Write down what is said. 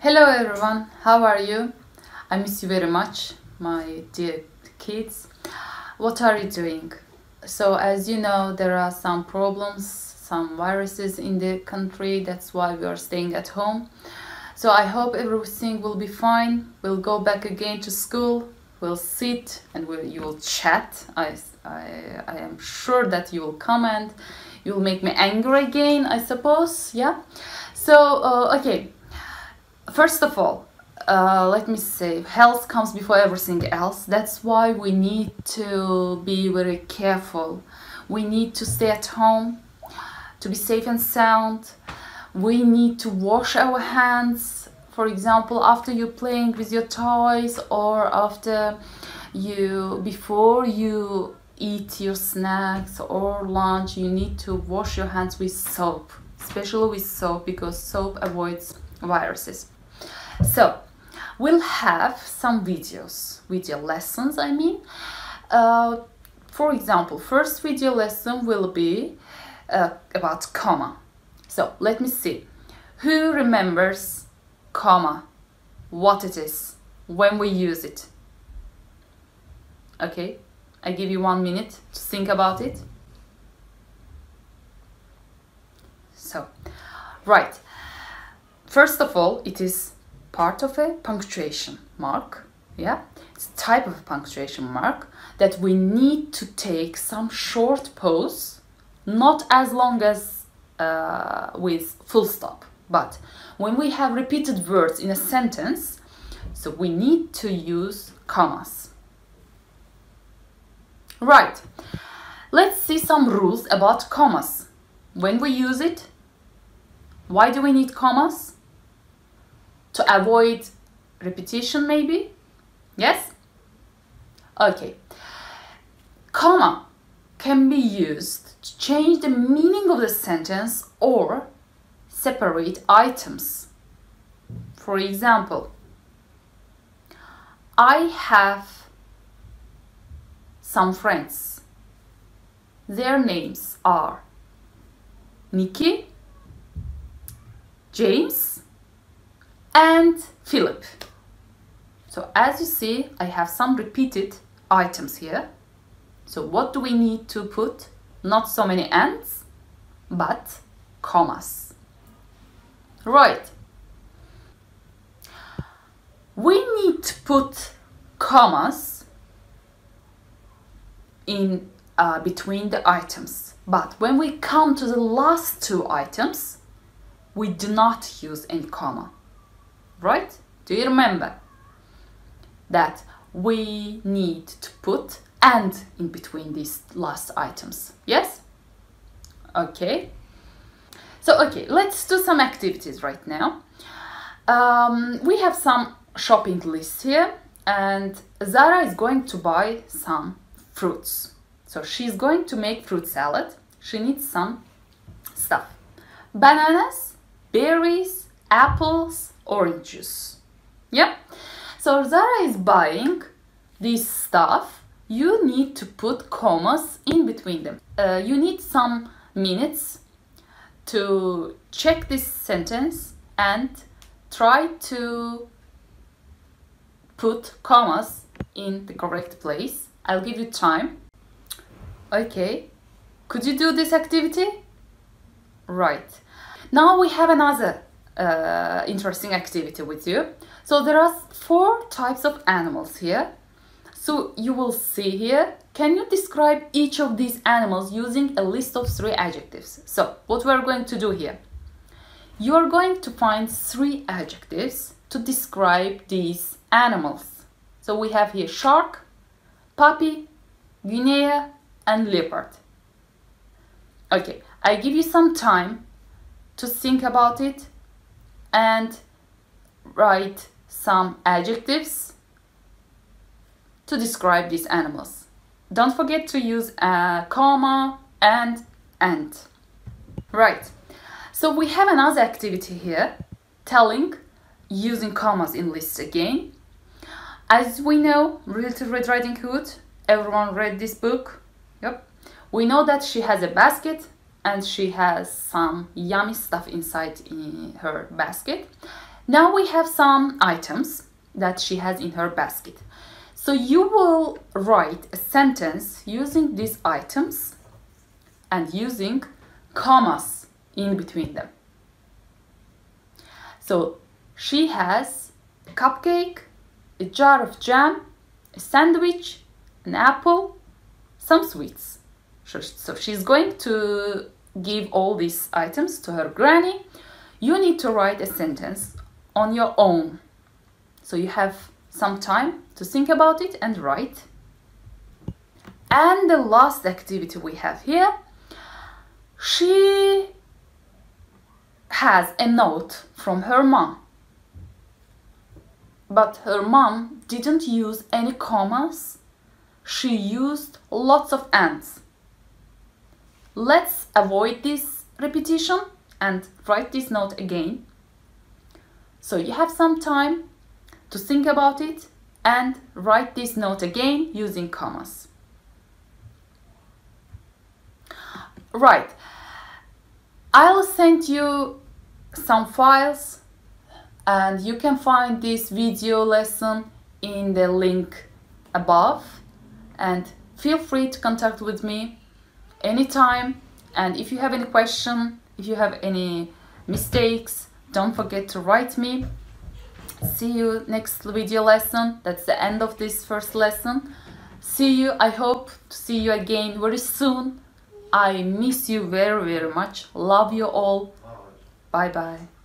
Hello everyone, how are you? I miss you very much, my dear kids. What are you doing? So, as you know, there are some problems, some viruses in the country, that's why we are staying at home. So, I hope everything will be fine. We'll go back again to school, we'll sit and we'll, you will chat. I, I, I am sure that you will comment, you will make me angry again, I suppose, yeah? So, uh, okay first of all, uh, let me say, health comes before everything else. That's why we need to be very careful. We need to stay at home to be safe and sound. We need to wash our hands, for example, after you're playing with your toys or after you, before you eat your snacks or lunch, you need to wash your hands with soap, especially with soap because soap avoids viruses. So, we'll have some videos, video lessons, I mean. Uh, for example, first video lesson will be uh, about comma. So, let me see. Who remembers comma? What it is, when we use it? Okay, I give you one minute to think about it. So, right. First of all, it is part of a punctuation mark. Yeah, it's a type of punctuation mark that we need to take some short pause, not as long as uh, with full stop, but when we have repeated words in a sentence, so we need to use commas. Right, let's see some rules about commas. When we use it, why do we need commas? Avoid repetition maybe? Yes? Okay. Comma can be used to change the meaning of the sentence or separate items. For example, I have some friends. Their names are Nikki, James, and Philip. So as you see, I have some repeated items here. So what do we need to put? Not so many ands, but commas. Right. We need to put commas in uh, between the items. But when we come to the last two items, we do not use any comma right? Do you remember that we need to put and in between these last items? Yes? Okay. So, okay, let's do some activities right now. Um, we have some shopping list here and Zara is going to buy some fruits. So she's going to make fruit salad. She needs some stuff. Bananas, berries, apples, orange juice. Yeah? So Zara is buying this stuff. You need to put commas in between them. Uh, you need some minutes to check this sentence and try to put commas in the correct place. I'll give you time. Okay, could you do this activity? Right. Now we have another uh, interesting activity with you. So there are four types of animals here. So you will see here, can you describe each of these animals using a list of three adjectives? So what we are going to do here, you are going to find three adjectives to describe these animals. So we have here shark, puppy, guinea and leopard. Okay, I give you some time to think about it and write some adjectives to describe these animals. Don't forget to use a comma and and. Right, so we have another activity here, telling using commas in lists again. As we know, Little Red Riding Hood, everyone read this book. Yep. We know that she has a basket and she has some yummy stuff inside in her basket. Now we have some items that she has in her basket. So you will write a sentence using these items and using commas in between them. So she has a cupcake, a jar of jam, a sandwich, an apple, some sweets. So she's going to give all these items to her granny. You need to write a sentence on your own. So you have some time to think about it and write. And the last activity we have here, she has a note from her mom. But her mom didn't use any commas. She used lots of ands. Let's avoid this repetition and write this note again. So you have some time to think about it and write this note again using commas. Right, I'll send you some files and you can find this video lesson in the link above and feel free to contact with me anytime and if you have any question if you have any mistakes don't forget to write me. See you next video lesson. That's the end of this first lesson. See you i hope to see you again very soon. I miss you very very much. Love you all. Bye. Bye